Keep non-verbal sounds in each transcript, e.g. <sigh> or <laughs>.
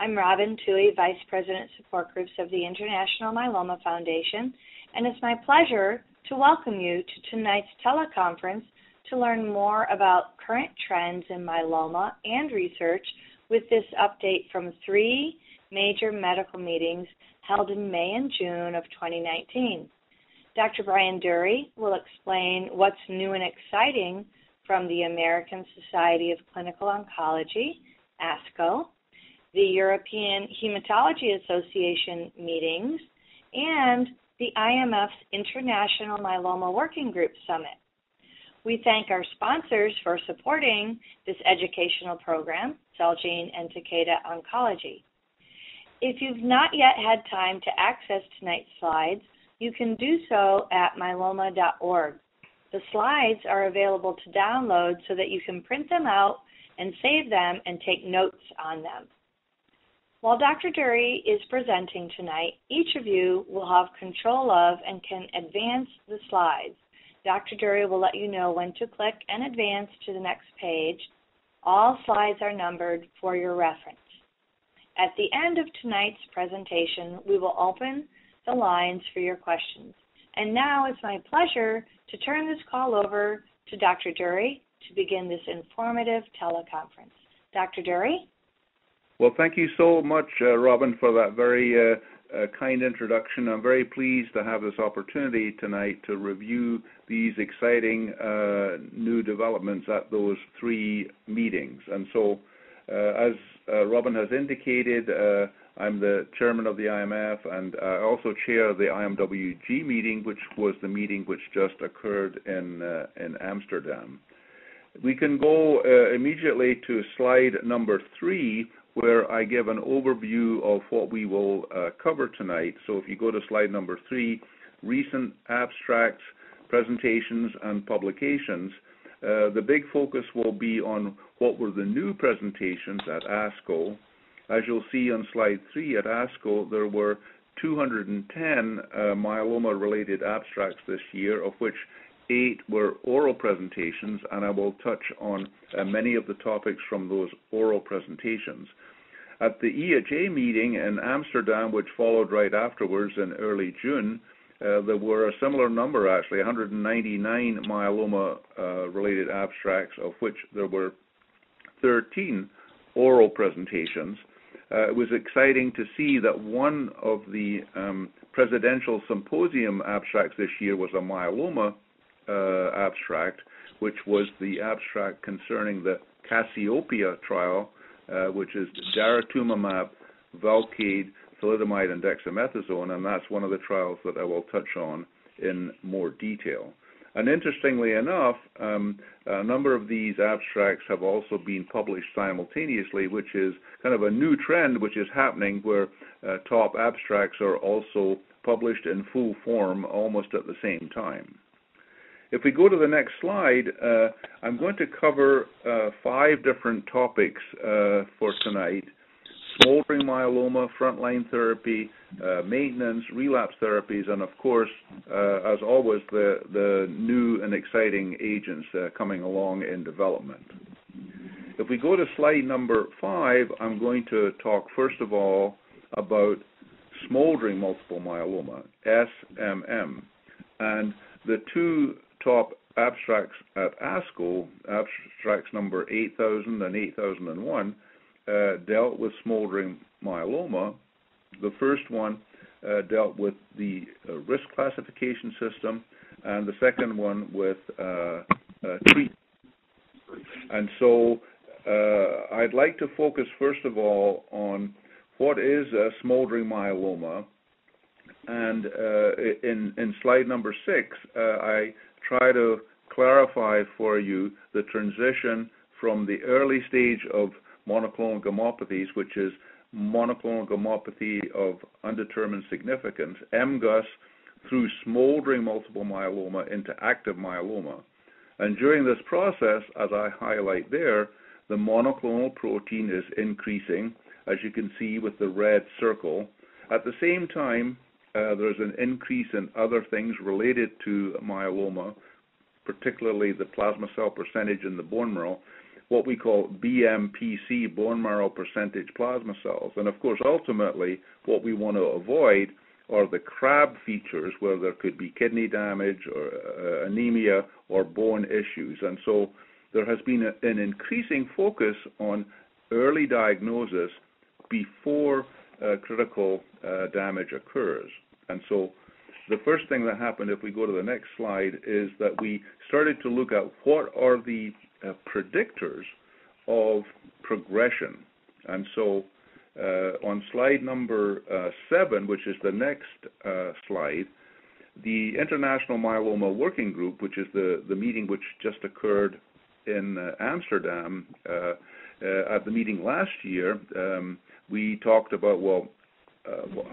I'm Robin Toohey, Vice President Support Groups of the International Myeloma Foundation, and it's my pleasure to welcome you to tonight's teleconference to learn more about current trends in myeloma and research with this update from three major medical meetings held in May and June of 2019. Dr. Brian Durie will explain what's new and exciting from the American Society of Clinical Oncology, ASCO, the European Hematology Association meetings, and the IMF's International Myeloma Working Group Summit. We thank our sponsors for supporting this educational program, Celgene and Takeda Oncology. If you've not yet had time to access tonight's slides, you can do so at myeloma.org. The slides are available to download so that you can print them out and save them and take notes on them. While Dr. Durie is presenting tonight, each of you will have control of and can advance the slides. Dr. Durie will let you know when to click and advance to the next page. All slides are numbered for your reference. At the end of tonight's presentation, we will open the lines for your questions. And now it's my pleasure to turn this call over to Dr. Durie to begin this informative teleconference. Dr. Durie? Well, thank you so much, uh, Robin, for that very uh, uh, kind introduction. I'm very pleased to have this opportunity tonight to review these exciting uh, new developments at those three meetings. And so, uh, as uh, Robin has indicated, I'm the chairman of the IMF, and I also chair the IMWG meeting, which was the meeting which just occurred in in Amsterdam. We can go immediately to slide number three where I give an overview of what we will uh, cover tonight. So if you go to slide number three, recent abstracts, presentations, and publications, uh, the big focus will be on what were the new presentations at ASCO. As you'll see on slide three at ASCO, there were 210 uh, myeloma-related abstracts this year, of which eight were oral presentations, and I will touch on uh, many of the topics from those oral presentations. At the EHA meeting in Amsterdam, which followed right afterwards in early June, uh, there were a similar number, actually, 199 myeloma uh, related abstracts, of which there were 13 oral presentations. Uh, it was exciting to see that one of the um, presidential symposium abstracts this year was a myeloma uh, abstract, which was the abstract concerning the Cassiopeia trial, uh, which is daratumumab, Velcade, thalidomide, and dexamethasone, and that's one of the trials that I will touch on in more detail. And interestingly enough, um, a number of these abstracts have also been published simultaneously, which is kind of a new trend which is happening where uh, top abstracts are also published in full form almost at the same time. If we go to the next slide, uh, I'm going to cover uh, five different topics uh, for tonight smoldering myeloma, frontline therapy, uh, maintenance, relapse therapies, and of course, uh, as always, the, the new and exciting agents uh, coming along in development. If we go to slide number five, I'm going to talk first of all about smoldering multiple myeloma, SMM. And the two top abstracts at ASCO, abstracts number 8000 and 8001, uh, dealt with smoldering myeloma. The first one uh, dealt with the uh, risk classification system, and the second one with uh, uh, treatment. And so uh, I'd like to focus first of all on what is a smoldering myeloma. And in, in slide number six, I try to clarify for you the transition from the early stage of monoclonal gammopathies, which is monoclonal gammopathy of undetermined significance, MGUS, through smoldering multiple myeloma into active myeloma. And during this process, as I highlight there, the monoclonal protein is increasing, as you can see with the red circle. At the same time, there's an increase in other things related to myeloma, particularly the plasma cell percentage in the bone marrow. what we call BMPC, bone marrow percentage plasma cells. And of course, ultimately, what we want to avoid are the CRAB features where there could be kidney damage or uh, anemia or bone issues. And so there has been a, an increasing focus on early diagnosis before uh, critical uh, damage occurs. And so the first thing that happened, if we go to the next slide, is that we started to look at what are the uh, predictors of progression. And so uh, on slide number uh, seven, which is the next uh, slide, the International Myeloma Working Group, which is the, the meeting which just occurred in uh, Amsterdam uh, at the meeting last year, um, we talked about, well,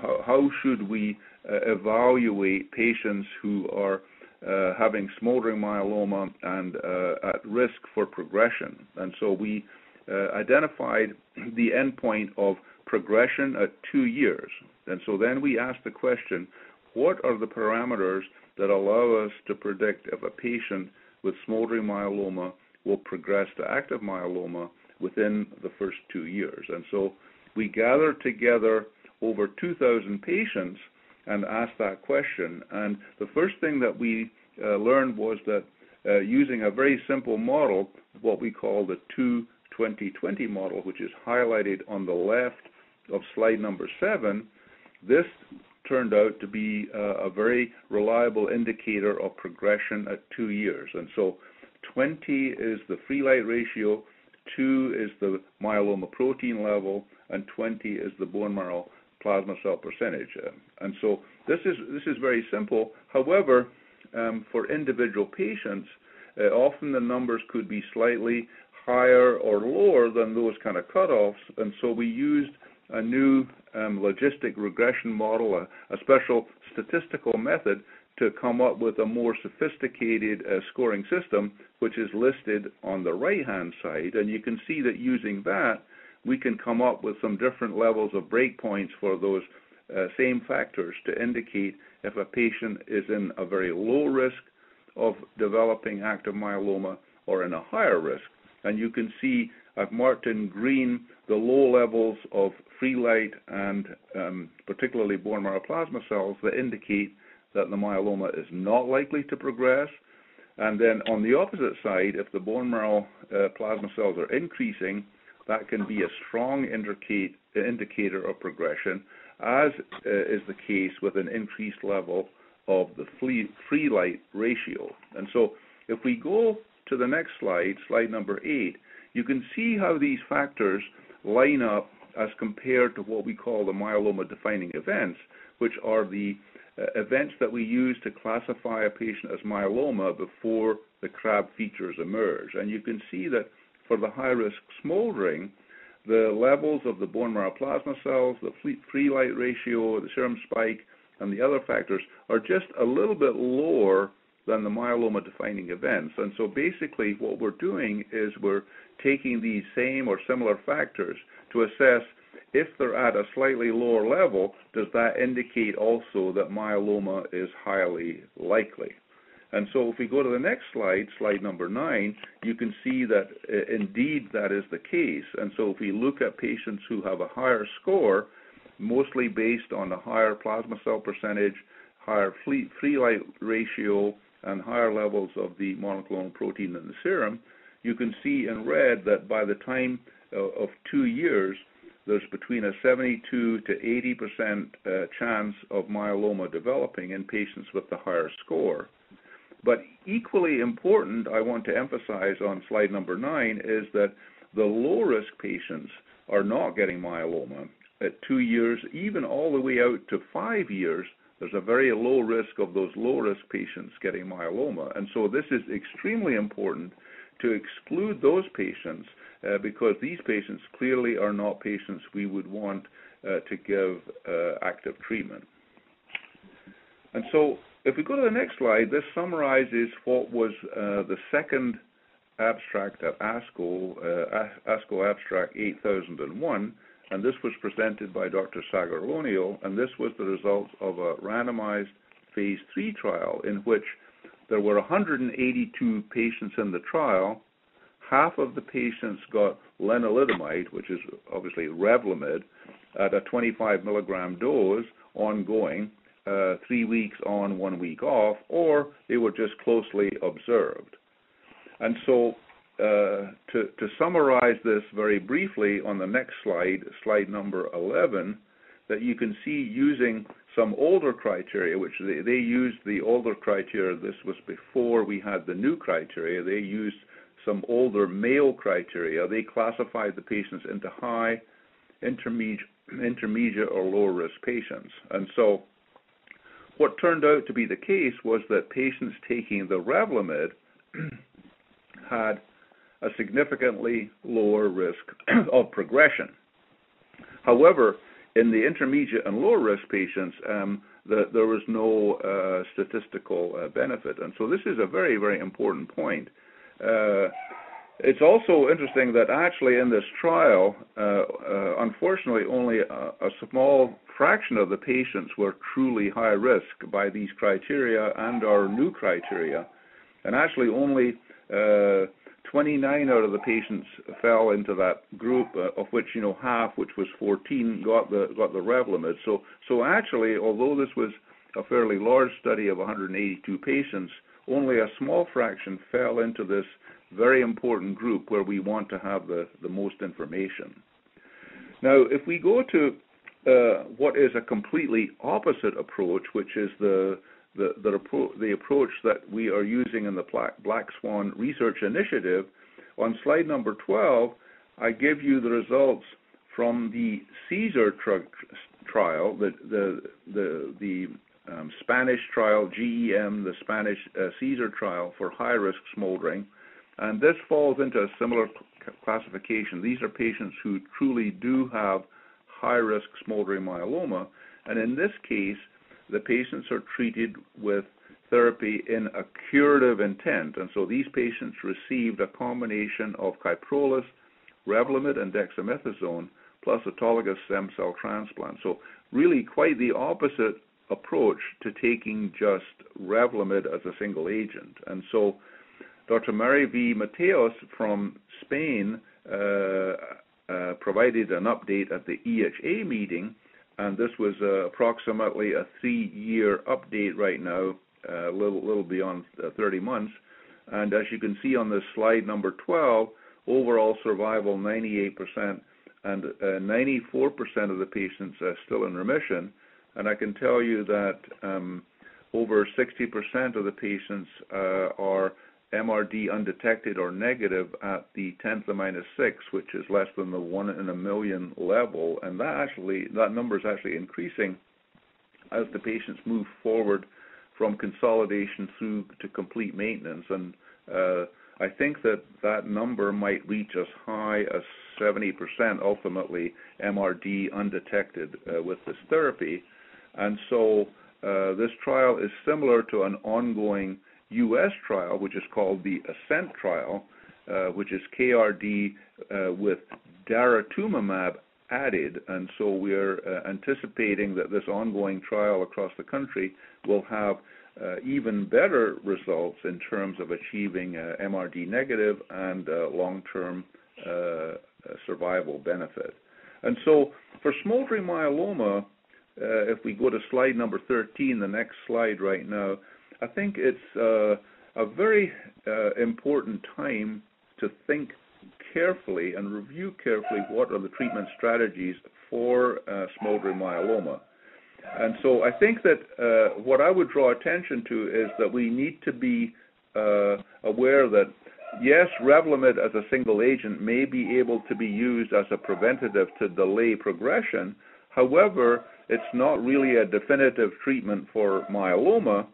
how, how, should we evaluate patients who are uh, having smoldering myeloma and uh, at risk for progression. And so we uh, identified the endpoint of progression at two years. And so then we asked the question what are the parameters that allow us to predict if a patient with smoldering myeloma will progress to active myeloma within the first two years? And so we gathered together over 2,000 patients and asked that question. And the first thing that we uh, learned was that uh, using a very simple model, what we call the 2 2020 model, which is highlighted on the left of slide number seven, this turned out to be uh, a very reliable indicator of progression at two years. And so 20 is the free light ratio, 2 is the myeloma protein level, and 20 is the bone marrow plasma cell percentage. Uh, and so this is this is very simple. However, um, for individual patients, uh, often the numbers could be slightly higher or lower than those kind of cutoffs, and so we used a new um, logistic regression model, a, a, special statistical method to come up with a more sophisticated uh, scoring system, which is listed on the right-hand side. And you can see that using that, we can come up with some different levels of breakpoints for those uh, same factors to indicate if a patient is in a very low risk of developing active myeloma or in a higher risk. And you can see I've marked in green the low levels of free light and um, particularly bone marrow plasma cells that indicate that the myeloma is not likely to progress. And then on the opposite side, if the bone marrow uh, plasma cells are increasing, that can be a strong indicator of progression, as uh, is the case with an increased level of the free, light ratio. And so if we go to the next slide, slide number eight, you can see how these factors line up as compared to what we call the myeloma defining events, which are the uh, events that we use to classify a patient as myeloma before the CRAB features emerge. And you can see that for the high risk smoldering, the levels of the bone marrow plasma cells, the free light ratio, the serum spike, and the other factors are just a little bit lower than the myeloma defining events. And so basically, what we're doing is we're taking these same or similar factors to assess if they're at a slightly lower level, does that indicate also that myeloma is highly likely? And so if we go to the next slide, slide number nine, you can see that uh, indeed that is the case. And so if we look at patients who have a higher score, mostly based on a higher plasma cell percentage, higher free, light ratio, and higher levels of the monoclonal protein in the serum, you can see in red that by the time uh, of two years, there's between a 72 to 80 percent uh, chance of myeloma developing in patients with the higher score. But equally important, I want to emphasize on slide number nine, is that the low risk patients are not getting myeloma at two years, even all the way out to five years. There's a very low risk of those low risk patients getting myeloma. And so this is extremely important to exclude those patients uh, because these patients clearly are not patients we would want uh, to give uh, active treatment. And so if we go to the next slide, this summarizes what was uh, the second abstract at ASCO, uh, ASCO Abstract 8001, and this was presented by Dr. Sagar Lonial, and this was the result of a randomized phase 3 trial in which there were 182 patients in the trial. half of the patients got lenalidomide, which is obviously Revlimid, at a 25 milligram dose ongoing, uh, three weeks on, one week off, or they were just closely observed. And so, uh, to, to summarize this very briefly on the next slide, slide number 11, that you can see using some older criteria, which they, they used the older criteria. This was before we had the new criteria. They used some older Mayo criteria. They classified the patients into high, intermediate, intermediate or lower risk patients. And so, what turned out to be the case was that patients taking the Revlimid <clears throat> had a significantly lower risk <clears throat> of progression. However, in the intermediate and lower risk patients, um, the, there was no uh, statistical uh, benefit. And so this is a very, very important point. Uh, it's also interesting that actually in this trial, uh, uh, unfortunately, only a, a, small fraction of the patients were truly high risk by these criteria and our new criteria. And actually, only uh, 29 out of the patients fell into that group, uh, of which you know half, which was 14, got the got the Revlimid. So so actually, although this was a fairly large study of 182 patients, only a small fraction fell into this very important group where we want to have the, the most information. Now, if we go to uh, what is a completely opposite approach, which is the the, the, the, approach that we are using in the Black Swan Research Initiative. On slide number 12, I give you the results from the CESAR trial, the, the, the, the um, Spanish trial, GEM, the Spanish uh, CESAR trial for high risk smoldering. And this falls into a similar classification. These are patients who truly do have high risk smoldering myeloma. And in this case, the patients are treated with therapy in a curative intent. And so these patients received a combination of Kyprolis, Revlimid, and dexamethasone, plus autologous stem cell transplant. So really quite the opposite approach to taking just Revlimid as a single agent. And so Dr. Mary V. Mateos from Spain uh, provided an update at the EHA meeting and this was uh, approximately a three-year update right now, a uh, little, beyond uh, 30 months. And as you can see on this slide number 12, overall survival 98%, and 94% uh, of the patients are still in remission. And I can tell you that um, over 60% of the patients uh, are MRD undetected or negative at the 10 to the minus 6, which is less than the 1 in a million level. And that actually, that number is actually increasing as the patients move forward from consolidation through to complete maintenance. And uh, I think that that number might reach as high as 70% ultimately MRD undetected uh, with this therapy. And so uh, this trial is similar to an ongoing U.S. trial, which is called the ASCENT trial, uh, which is KRD uh, with daratumumab added, and so we're uh, anticipating that this ongoing trial across the country will have even better results in terms of achieving MRD negative and long-term survival benefit. And so for smoldering myeloma, if we go to slide number 13, the next slide right now, I think it's uh, a very uh, important time to think carefully and review carefully what are the treatment strategies for uh, smoldering myeloma. And so I think that uh, what I would draw attention to is that we need to be uh, aware that yes, Revlimid as a single agent may be able to be used as a preventative to delay progression. However, it's not really a definitive treatment for myeloma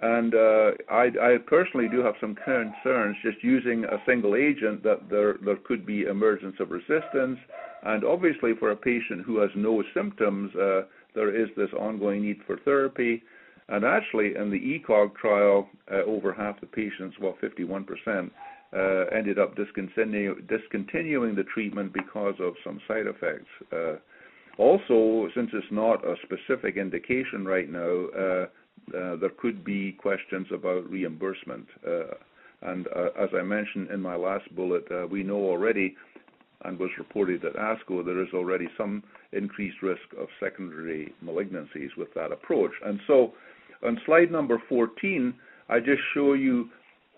and uh, I, I, personally do have some concerns just using a single agent that there, there could be emergence of resistance. And obviously, for a patient who has no symptoms, uh, there is this ongoing need for therapy. And actually, in the ECOG trial, uh, over half the patients, well, 51%, uh, ended up discontinu- discontinuing the treatment because of some side effects. Uh, also, since it's not a specific indication right now, uh, could be questions about reimbursement. Uh, And uh, as I mentioned in my last bullet, uh, we know already and was reported at ASCO there is already some increased risk of secondary malignancies with that approach. And so on slide number 14, I just show you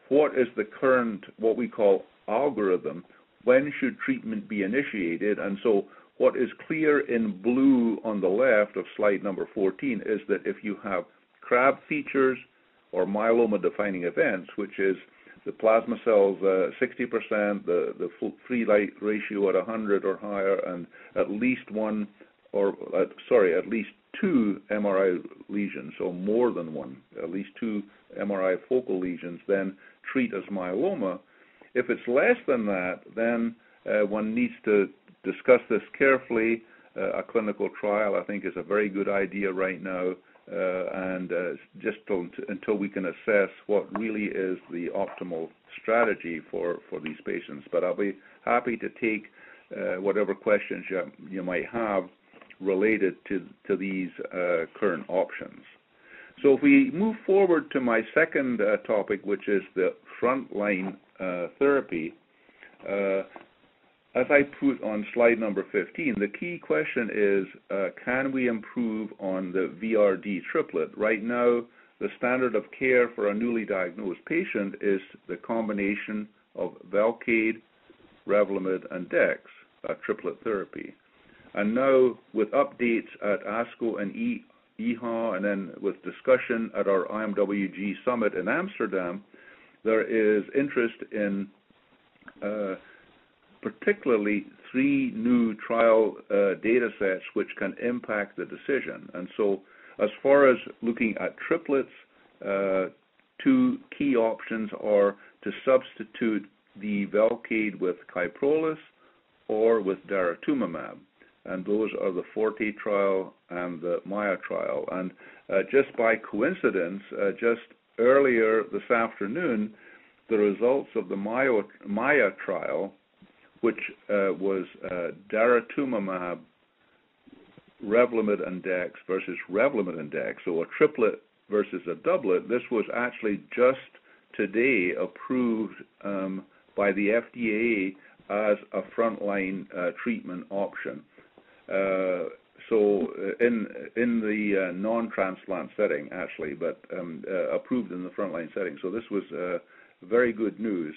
what is the current, what we call algorithm, when should treatment be initiated. And so what is clear in blue on the left of slide number 14 is that if you have CRAB features or myeloma defining events, which is the plasma cells uh, 60%, the, the free light ratio at 100 or higher, and at least one, or uh, sorry, at least two MRI lesions, or more than one, at least two MRI focal lesions, then treat as myeloma. If it's less than that, then uh, one needs to discuss this carefully. Uh, a clinical trial, I think, is a very good idea right now uh, uh, just till, until we can assess what really is the optimal strategy for, these patients. But I'll be happy to take uh, whatever questions you, you might have related to, to these uh, current options. So if we move forward to my second uh, topic, which is the frontline uh, therapy, as I put on slide number 15, the key question is uh, can we improve on the VRD triplet? Right now, the standard of care for a newly diagnosed patient is the combination of Velcade, Revlimid, and Dex, a triplet therapy. And now, with updates at ASCO and EHA, and then with discussion at our IMWG summit in Amsterdam, there is interest in uh, particularly three new trial uh, data sets which can impact the decision. And so, as far as looking at triplets, uh, two key options are to substitute the Velcade with Kyprolis or with daratumumab. And those are the Forte trial and the MAIA trial. And uh, just by coincidence, just earlier this afternoon, the results of the MAIA trial which uh, was uh, daratumumab, Revlimid and Dex versus Revlimid and Dex, so a triplet versus a doublet. This was actually just today approved um, by the FDA as a frontline uh, treatment option. Uh, so uh, in in the uh, non-transplant setting, actually, but um, approved in the frontline setting. So this was very good news.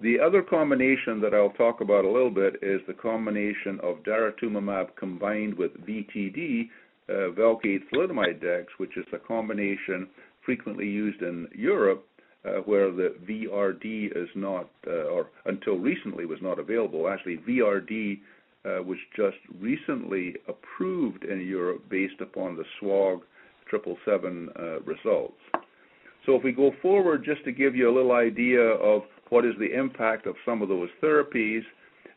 The other combination that I'll talk about a little bit is the combination of daratumumab combined with VTD, uh, Velcade thalidomide dex, which is a combination frequently used in Europe uh, where the VRD is not, uh, or until recently was not available. Actually, VRD uh, was just recently approved in Europe based upon the SWOG 777 uh, results. So if we go forward, just to give you a little idea of what is the impact of some of those therapies,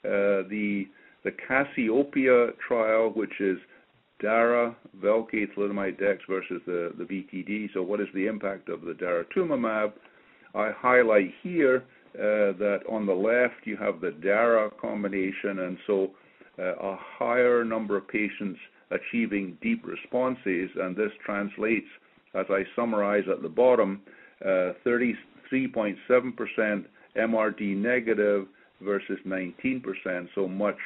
uh, the the Cassiopeia trial, which is DARA, Velcade, thalidomide dex versus the, the VTD. So what is the impact of the daratumumab? I highlight here uh, that on the left you have the DARA combination, and so uh, a higher number of patients achieving deep responses, and this translates, as I summarize at the bottom, uh, 33.7% MRD negative versus 19%, so much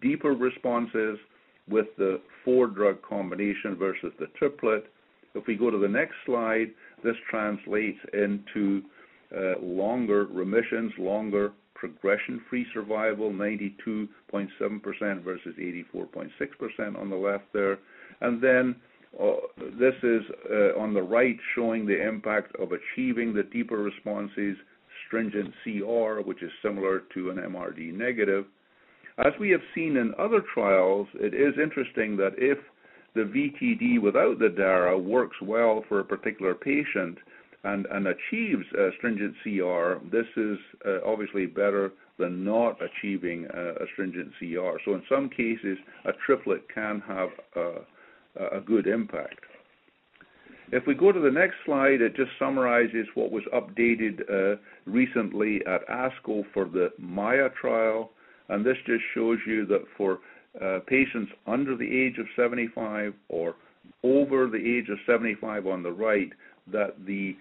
deeper responses with the four drug combination versus the triplet. If we go to the next slide, this translates into uh, longer remissions, longer progression-free survival, 92.7% versus 84.6% on the left there. And then uh, this is uh, on the right showing the impact of achieving the deeper responses stringent CR, which is similar to an MRD negative. As we have seen in other trials, it is interesting that if the VTD without the DARA works well for a particular patient and, and achieves a stringent CR, this is uh, obviously better than not achieving a, a, stringent CR. So in some cases, a triplet can have a, a good impact. If we go to the next slide, it just summarizes what was updated uh, recently at ASCO for the MAIA trial, and this just shows you that for uh, patients under the age of 75 or over the age of 75 on the right, that the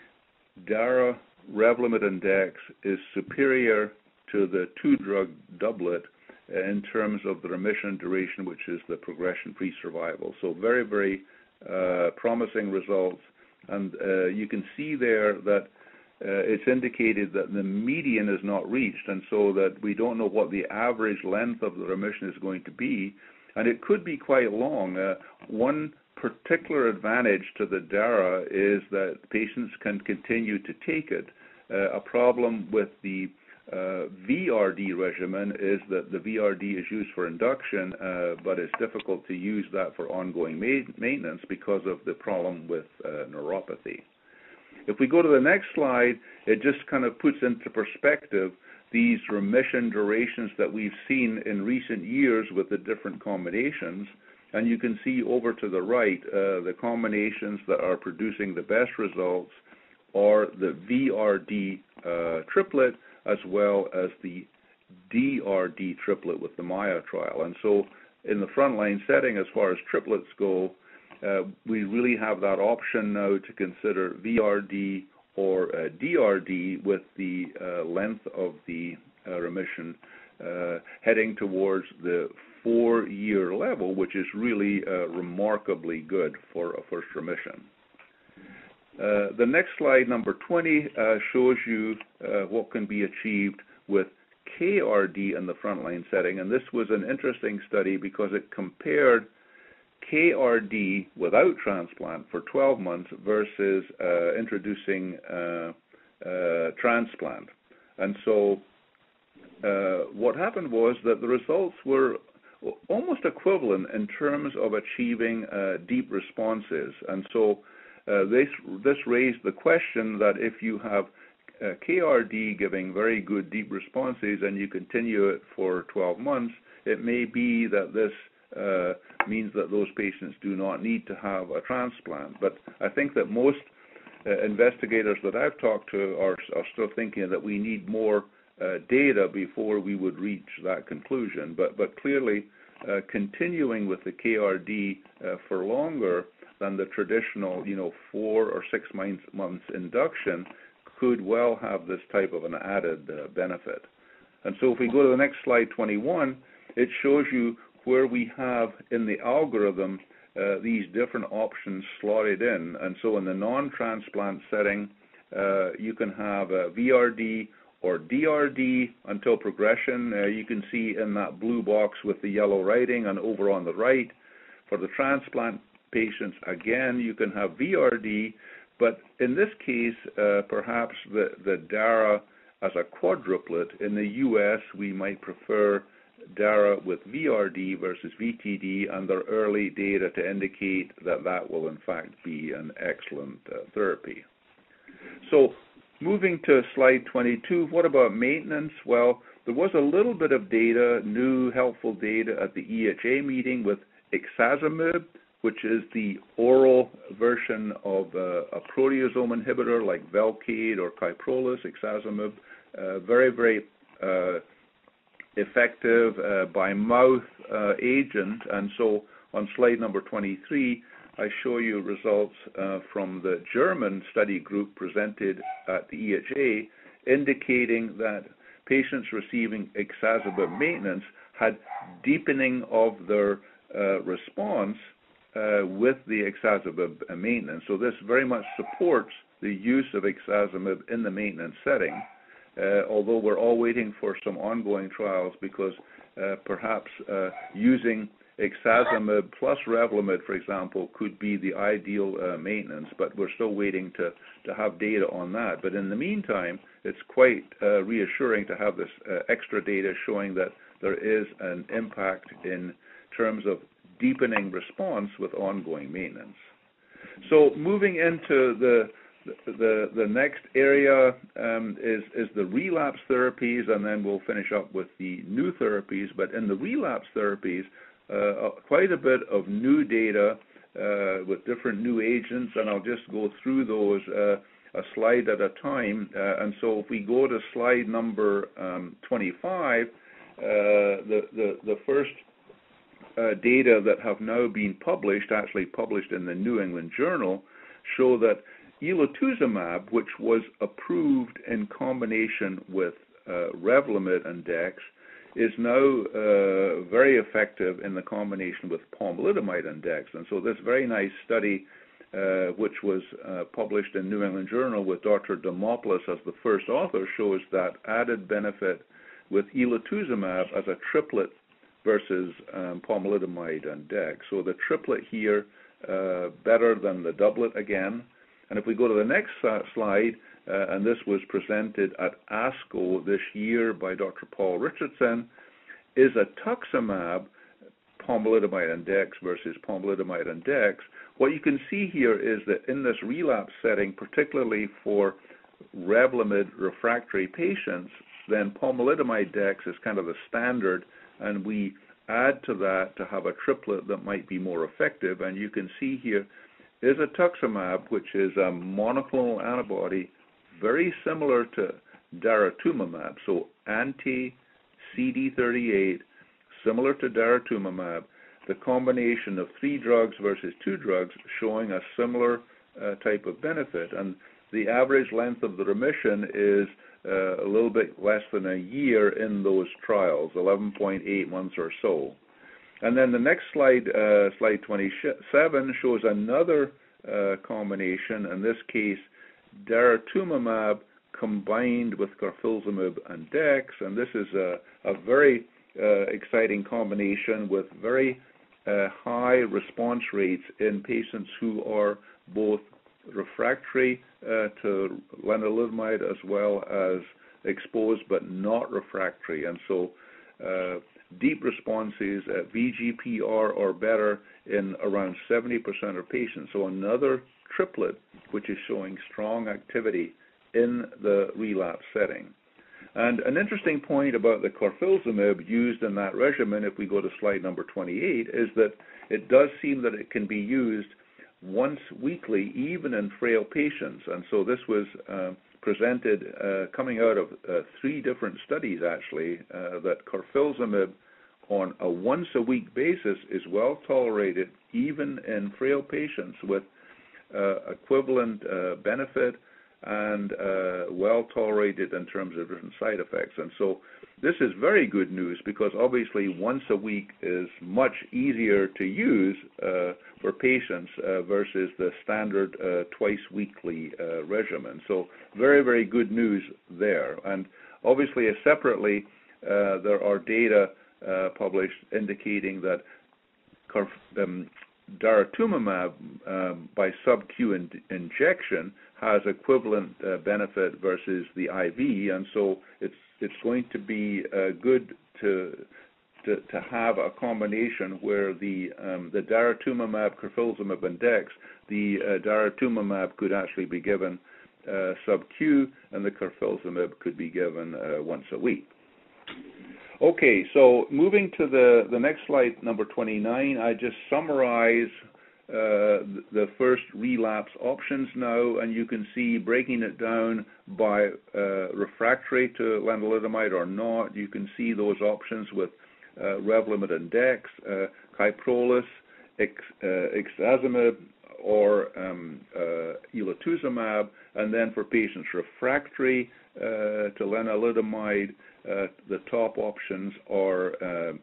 DARA Revlimid and Dex is superior to the two-drug doublet in terms of the remission duration, which is the progression-free survival. So very, very promising results. And uh, you can see there that uh, it's indicated that the median is not reached, and so that we don't know what the average length of the remission is going to be, and it could be quite long. Uh, one particular advantage to the DARA is that patients can continue to take it. Uh, a problem with the uh, VRD regimen is that the VRD is used for induction, uh, but it's difficult to use that for ongoing ma- maintenance because of the problem with neuropathy. If we go to the next slide, it just kind of puts into perspective these remission durations that we've seen in recent years with the different combinations. And you can see over to the right, uh, the combinations that are producing the best results are the VRD uh, triplet as well as the DRD triplet with the MAIA trial. And so in the frontline setting, as far as triplets go, uh, we really have that option now to consider VRD or uh, DRD with the uh, length of the uh, remission uh, heading towards the four-year level, which is really uh, remarkably good for a first remission. The next slide, number 20, shows you what can be achieved with KRD in the frontline setting, and this was an interesting study because it compared KRD without transplant for 12 months versus uh, introducing uh, uh, transplant. And so uh, what happened was that the results were almost equivalent in terms of achieving uh, deep responses. Uh, this, this raised the question that if you have KRD giving very good deep responses and you continue it for 12 months, it may be that this uh, means that those patients do not need to have a transplant. But I think that most uh, investigators that I've talked to are, are still thinking that we need more uh, data before we would reach that conclusion. But, but clearly, uh, continuing with the KRD uh, for longer than the traditional, you know, four or six months, induction could well have this type of an added uh, benefit. And so if we go to the next slide, 21, it shows you where we have in the algorithm uh, these different options slotted in. And so in the non-transplant setting, uh, you can have a VRD or DRD until progression. Uh, you can see in that blue box with the yellow writing and over on the right. For the transplant patients, again, you can have VRD, but in this case, uh, perhaps the, the DARA as a quadruplet. In the US, we might prefer DARA with VRD versus VTD, and there are early data to indicate that that will in fact be an excellent uh, therapy. So moving to slide 22, what about maintenance? Well, there was a little bit of data, new helpful data at the EHA meeting with ixazomib, which is the oral version of uh, a proteasome inhibitor like Velcade or Kyprolis, ixazomib. Uh, very, very uh, effective by mouth agent. And so on slide number 23, I show you results uh, from the German study group presented at the EHA indicating that patients receiving ixazomib maintenance had deepening of their uh, response uh, with the ixazomib maintenance. So this very much supports the use of ixazomib in the maintenance setting. Although we're all waiting for some ongoing trials because perhaps using ixazomib plus Revlimid, for example, could be the ideal uh, maintenance, but we're still waiting to, have data on that. But in the meantime, it's quite uh, reassuring to have this uh, extra data showing that there is an impact in terms of deepening response with ongoing maintenance. So moving into the next area um, is the relapse therapies, and then we'll finish up with the new therapies. But in the relapse therapies, quite a bit of new data uh, with different new agents, and I'll just go through those uh, a slide at a time. Uh, and so, if we go to slide number um, 25, uh, the first uh, data that have now been published, actually published in the New England Journal, show that elotuzumab, which was approved in combination with uh, Revlimid and Dex, is now uh, very effective in the combination with pomalidomide and Dex. And so this very nice study, uh, which was uh, published in New England Journal with Dr. Dimopoulos as the first author, shows that added benefit with elotuzumab as a triplet versus um, pomalidomide and Dex. So the triplet here better than the doublet again. And if we go to the next slide, Uh, and this was presented at ASCO this year by Dr. Paul Richardson, is isatuximab pomalidomide and dex versus pomalidomide and dex. What you can see here is that in this relapse setting, particularly for Revlimid refractory patients, then pomalidomide dex is kind of the standard, and we add to that to have a triplet that might be more effective. And you can see here is isatuximab, which is a monoclonal antibody very similar to daratumumab, so anti-CD38, similar to daratumumab, the combination of three drugs versus two drugs showing a similar uh, type of benefit. And the average length of the remission is uh, a little bit less than a year in those trials, 11.8 months or so. And then the next slide, uh, slide 27, shows another combination, in this case, daratumumab combined with carfilzomib and dex, and this is a, very uh, exciting combination with very uh, high response rates in patients who are both refractory uh, to lenalidomide as well as exposed but not refractory. And so deep responses at VGPR or better in around 70% of patients. So another triplet which is showing strong activity in the relapse setting. And an interesting point about the carfilzomib used in that regimen, if we go to slide number 28, is that it does seem that it can be used once weekly, even in frail patients. And so this was uh, presented uh, coming out of uh, three different studies, actually, uh, that carfilzomib on a once a week basis is well tolerated, even in frail patients with equivalent uh, benefit and uh, well tolerated in terms of different side effects. And so this is very good news because obviously once a week is much easier to use uh, for patients uh, versus the standard uh, twice weekly uh, regimen. So very, very good news there. And obviously, separately, uh, there are data published indicating that um, daratumumab um, by sub-Q in- injection has equivalent uh, benefit versus the IV, and so it's it's going to be uh, good to, to to have a combination where the um, the daratumumab, carfilzomib, and dex, the uh, daratumumab could actually be given uh, sub-Q, and the carfilzomib could be given uh, once a week. Okay, so moving to the, the next slide, number 29, I just summarize uh, the first relapse options now, and you can see breaking it down by uh, refractory to lenalidomide or not. You can see those options with uh, Revlimid and Dex, uh, Kyprolis, ex, uh, Ixazomib, or um, uh, elotuzumab, and then for patients refractory uh, to lenalidomide, the top options are uh,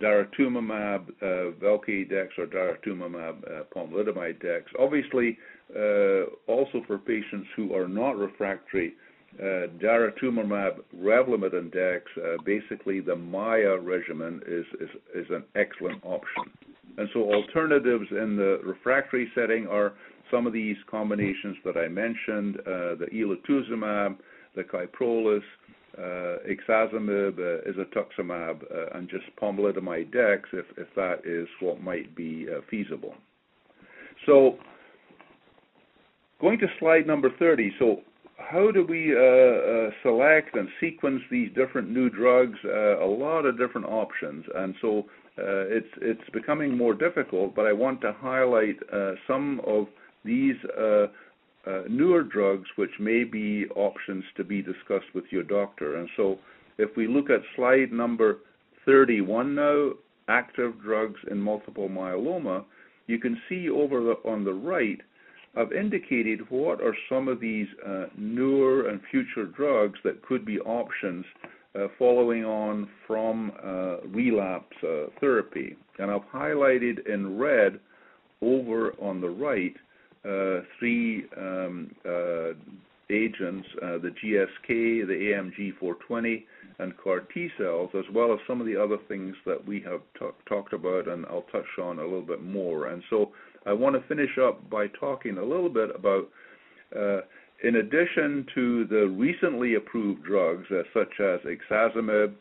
daratumumab, uh, Velcade dex, or daratumumab, uh, pomalidomide dex. Obviously, uh, also for patients who are not refractory, uh, daratumumab, Revlimid, and dex, uh, basically the MAIA regimen is, an excellent option. And so alternatives in the refractory setting are some of these combinations that I mentioned, uh, the elotuzumab, the Kyprolis, uh, ixazomib, uh, isatuximab, uh, and just pomalidomide dex if, that is what might be uh, feasible. So going to slide number 30. So how do we select and sequence these different new drugs? A lot of different options, and so it's it's becoming more difficult. But I want to highlight some of these newer drugs which may be options to be discussed with your doctor. And so if we look at slide number 31 now, active drugs in multiple myeloma, you can see over on the right I've indicated what are some of these uh, newer and future drugs that could be options uh, following on from uh, relapse uh, therapy. And I've highlighted in red over on the right uh, three um, uh, agents, the GSK, the AMG 420, and CAR T cells, as well as some of the other things that we have talked about and I'll touch on a little bit more. And so I want to finish up by talking a little bit about, uh, in addition to the recently approved drugs uh, such as ixazomib,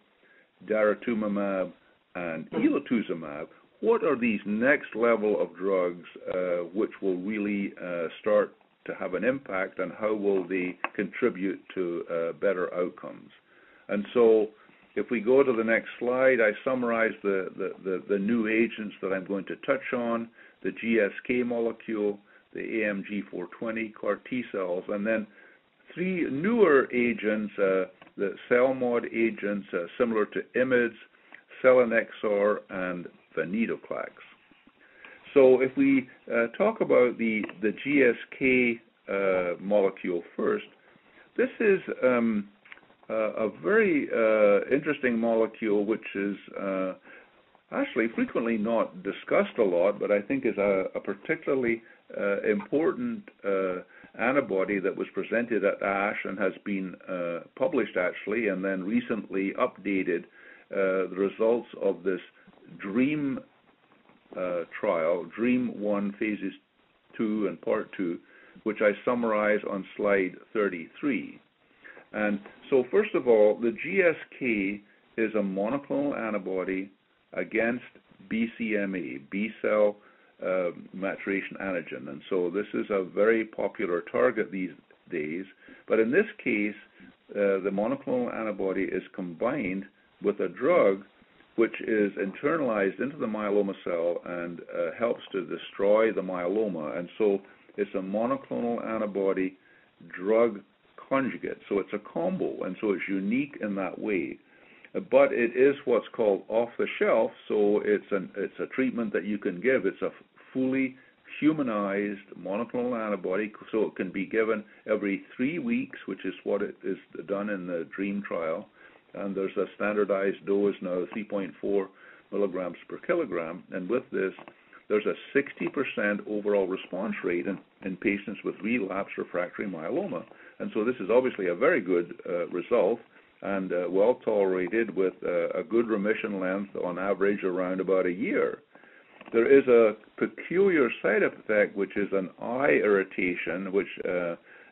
daratumumab, and elotuzumab, what are these next level of drugs uh, which will really uh, start to have an impact and how will they contribute to uh, better outcomes? And so if we go to the next slide, I summarize the, new agents that I'm going to touch on the GSK molecule, the AMG 420 CAR T cells, and then three newer agents, the CELMoD agents similar to IMiDs, selinexor, and venetoclax. So if we uh, talk about the, the GSK uh, molecule first, this is um, a very uh, interesting molecule which is uh, actually frequently not discussed a lot, but I think is a, a particularly uh, important uh, antibody that was presented at ASH and has been uh, published actually, and then recently updated uh, the results of this DREAMM uh, trial, DREAMM 1 phases 2 and part 2, which I summarize on slide 33. And so, first of all, the GSK is a monoclonal antibody against BCMA, B cell uh, maturation antigen. And so this is a very popular target these days. But in this case, uh, the monoclonal antibody is combined with a drug which is internalized into the myeloma cell and uh, helps to destroy the myeloma. And so it's a monoclonal antibody drug conjugate. So it's a combo, and so it's unique in that way but it is what's called off the shelf. So it's an it's a treatment that you can give. It's a fully humanized monoclonal antibody, so it can be given every three weeks, which is what it is done in the DREAMM trial. And there's a standardized dose now, 3.4 milligrams per kilogram. And with this, there's a 60% overall response rate in, in patients with relapsed refractory myeloma. And so this is obviously a very good uh, result and uh, well tolerated with uh, a good remission length on average around about a year. There is a peculiar side effect, which is an eye irritation, which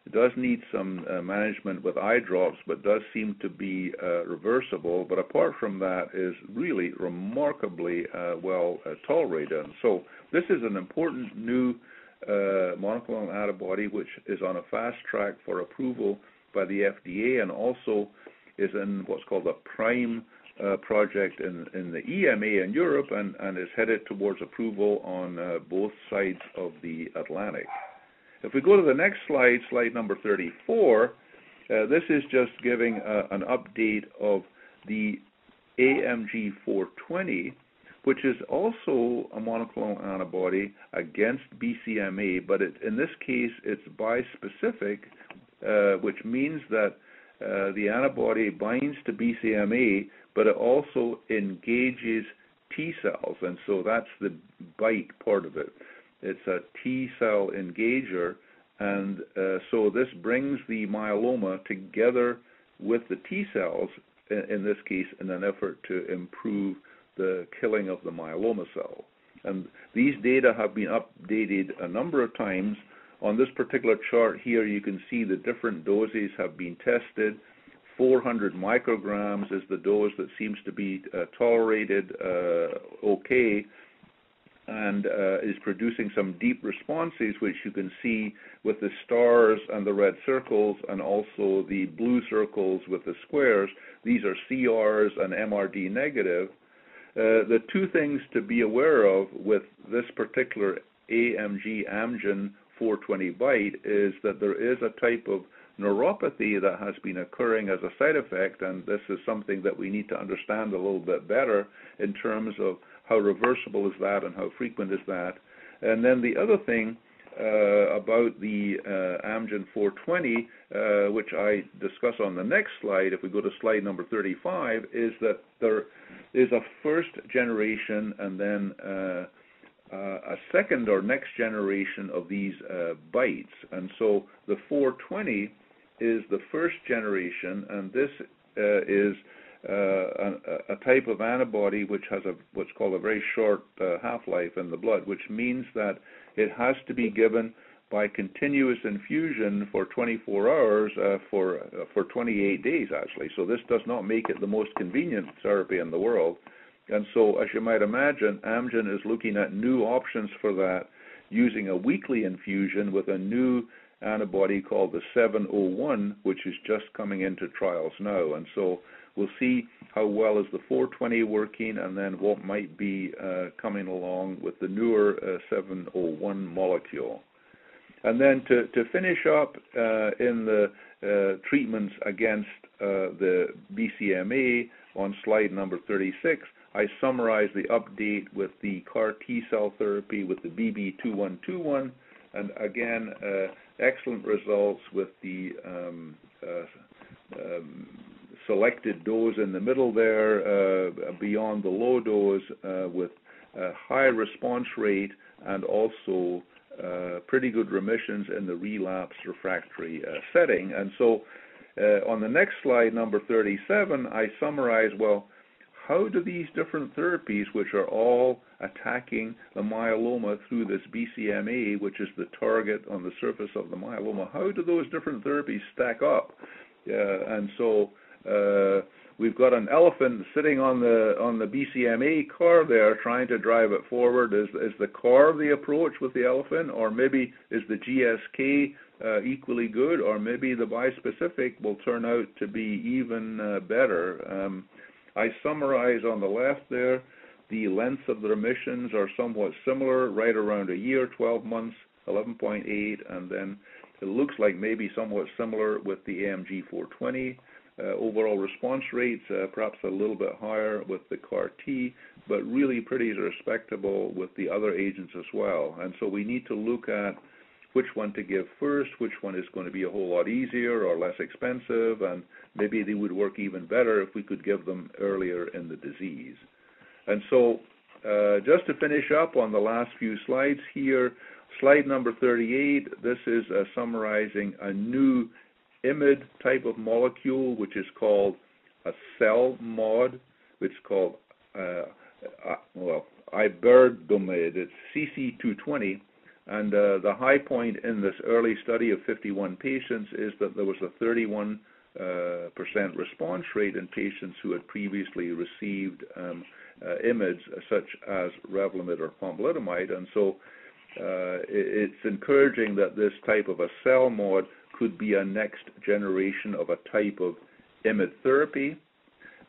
uh, does need some uh, management with eye drops, but does seem to be uh, reversible. But apart from that, is really remarkably uh, well tolerated. And so this is an important new monoclonal antibody, which is on a fast track for approval by the FDA, and also is in what's called a PRIME project in, the EMA in Europe and, is headed towards approval on both sides of the Atlantic. If we go to the next slide, slide number 34, uh, this is just giving uh, an update of the AMG 420, which is also a monoclonal antibody against BCMA, but it, in this case it's bispecific, uh, which means that uh, the antibody binds to BCMA, but it also engages T cells, and so that's the BiTE part of it. It's a T cell engager, and uh, so this brings the myeloma together with the T cells, in, in this case, in an effort to improve the killing of the myeloma cell. And these data have been updated a number of times on this particular chart here, you can see the different doses have been tested. 400 micrograms is the dose that seems to be uh, tolerated uh, okay and uh, is producing some deep responses, which you can see with the stars and the red circles, and also the blue circles with the squares. These are CRs and MRD negative. Uh, the two things to be aware of with this particular AMG Amgen 420 BiTE is that there is a type of neuropathy that has been occurring as a side effect, and this is something that we need to understand a little bit better in terms of how reversible is that and how frequent is that. And then the other thing uh, about the uh, Amgen 420, uh, which I discuss on the next slide, if we go to slide number 35, is that there is a first generation and then uh, uh, a second or next generation of these uh, BiTEs. And so the 420 is the first generation, and this is a, a, type of antibody which has a what's called a very short uh, half-life in the blood, which means that it has to be given by continuous infusion for 24 hours uh, for uh, for 28 days actually. So this does not make it the most convenient therapy in the world. And so, as you might imagine, Amgen is looking at new options for that using a weekly infusion with a new antibody called the 701, which is just coming into trials now. We'll see how well is the 420 working, and then what might be uh, coming along with the newer uh, 701 molecule. And then to, to finish up uh, in the uh, treatments against uh, the BCMA on slide number 36, I summarize the update with the CAR T cell therapy with the BB2121, and again, uh, excellent results with the um, um, selected dose in the middle there uh, beyond the low dose uh, with a high response rate and also uh, pretty good remissions in the relapse refractory setting. And so on the next slide, number 37, I summarize well, how do these different therapies, which are all attacking the myeloma through this BCMA, which is the target on the surface of the myeloma, how do those different therapies stack up? Uh, we've got an elephant sitting on the on the BCMA car there, trying to drive it forward. Is is the car the approach with the elephant, or maybe is the GSK uh, equally good, or maybe the bispecific will turn out to be even uh, better? Um, I summarize on the left there. The lengths of the remissions are somewhat similar, right around a year, 12 months, 11.8, and then it looks like maybe somewhat similar with the AMG 420. Uh, overall response rates uh, perhaps a little bit higher with the CAR T, but really pretty respectable with the other agents as well. And so we need to look at which one to give first, which one is going to be a whole lot easier or less expensive, and maybe they would work even better if we could give them earlier in the disease. And so, uh, just to finish up on the last few slides here, slide number 38, this is summarizing a new IMiD type of molecule, which is called a CELMoD, which is called, uh, uh, well, iberdomide. It's CC220. And uh, the high point in this early study of 51 patients is that there was a 31 uh, percent response rate in patients who had previously received um, uh, IMiDs such as Revlimid or pomalidomide. And so uh, it's encouraging that this type of a CELMoD could be a next generation of a type of IMiD therapy.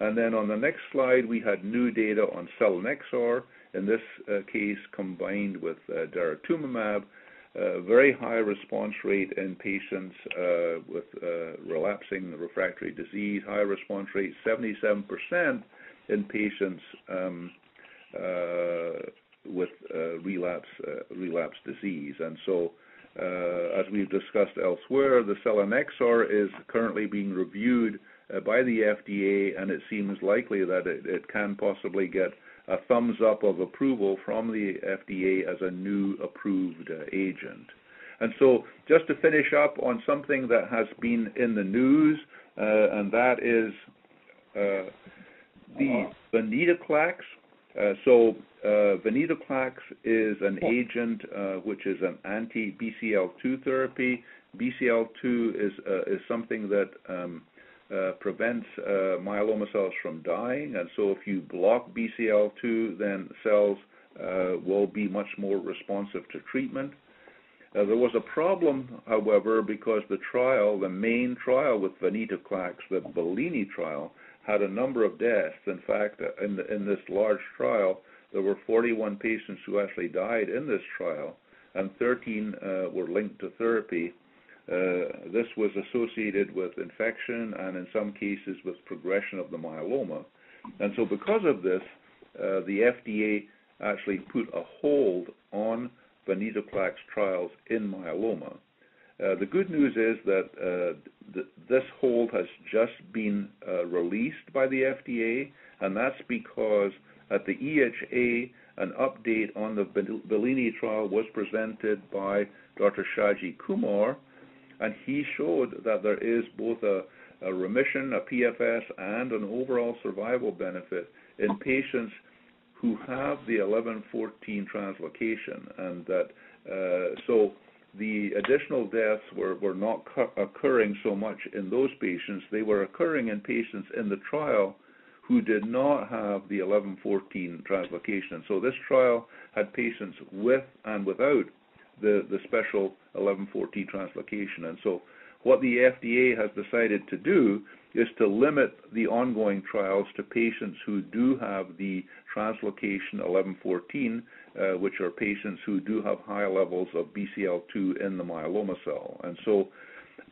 And then on the next slide, we had new data on selinexor, in this uh, case combined with uh, daratumumab, uh, very high response rate in patients uh, with uh, relapsing refractory disease, high response rate, 77% in patients um, uh, with relapse relapse disease. And so as we've discussed elsewhere, the selinexor is currently being reviewed uh, by the FDA, and it seems likely that it, can possibly get a thumbs up of approval from the FDA as a new approved uh, agent. And so, just to finish up on something that has been in the news, uh, and that is uh, the venetoclax. Uh, so uh, venetoclax is an agent uh, which is an anti-BCL2 therapy. BCL2 is uh, is something that um, uh, prevents uh, myeloma cells from dying, and so if you block BCL2, then cells uh, will be much more responsive to treatment. there was a problem, however, because the trial, the main trial with venetoclax, the Bellini trial, had a number of deaths. In fact, in, the, in this large trial, there were 41 patients who actually died in this trial, and 13 uh, were linked to therapy. Uh, this was associated with infection and, in some cases, with progression of the myeloma. And so, because of this, uh, the FDA actually put a hold on venetoclax trials in myeloma. Uh, the good news is that uh, th- this hold has just been uh, released by the FDA, and that's because at the EHA, an update on the Bellini trial was presented by Dr. Shaji Kumar, and he showed that there is both a, a remission, a PFS, and an overall survival benefit in patients who have the 1114 translocation, and that uh, so the additional deaths were, were not cu- occurring so much in those patients. They were occurring in patients in the trial who did not have the 1114 translocation. So this trial had patients with and without the, the special 1114 translocation. And so what the FDA has decided to do is to limit the ongoing trials to patients who do have the translocation 1114, uh, which are patients who do have high levels of BCL2 in the myeloma cell. And so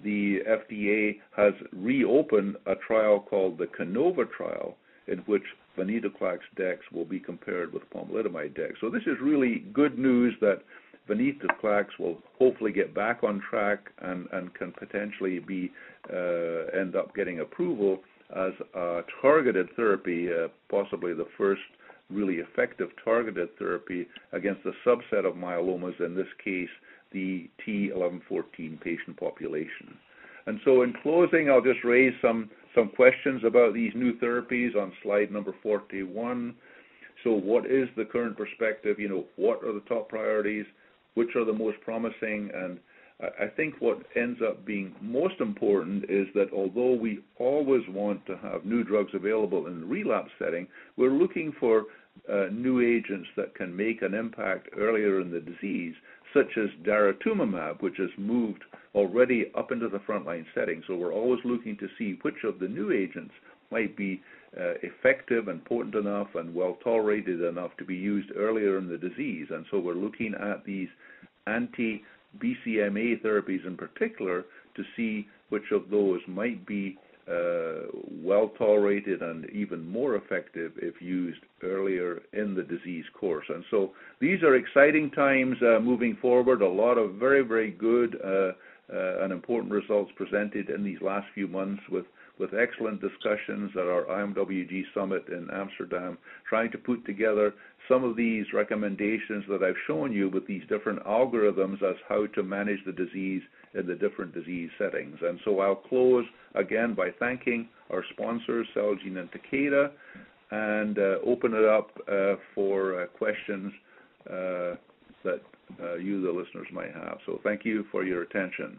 the FDA has reopened a trial called the CANOVA trial, in which venetoclax dex will be compared with pomalidomide dex. So this is really good news that venetoclax will hopefully get back on track and, and can potentially be uh, end up getting approval as a targeted therapy, uh, possibly the first really effective targeted therapy against a subset of myelomas, in this case, the T1114 patient population. And so, in closing, I'll just raise some, some questions about these new therapies on slide number 41. So, what is the current perspective? You know, what are the top priorities? Which are the most promising? And I think what ends up being most important is that although we always want to have new drugs available in the relapse setting, we're looking for uh, new agents that can make an impact earlier in the disease, such as daratumumab, which has moved already up into the frontline setting. So we're always looking to see which of the new agents might be uh, effective and potent enough and well tolerated enough to be used earlier in the disease. And so we're looking at these anti BCMA therapies in particular to see which of those might be uh, well tolerated and even more effective if used earlier in the disease course. And so these are exciting times uh, moving forward. A lot of very, very good uh, and important results presented in these last few months with with excellent discussions at our IMWG summit in Amsterdam, trying to put together some of these recommendations that I've shown you with these different algorithms as how to manage the disease in the different disease settings. And so I'll close again by thanking our sponsors, Celgene and Takeda, and uh, open it up uh, for uh, questions uh, that uh, you, the listeners, might have. So thank you for your attention.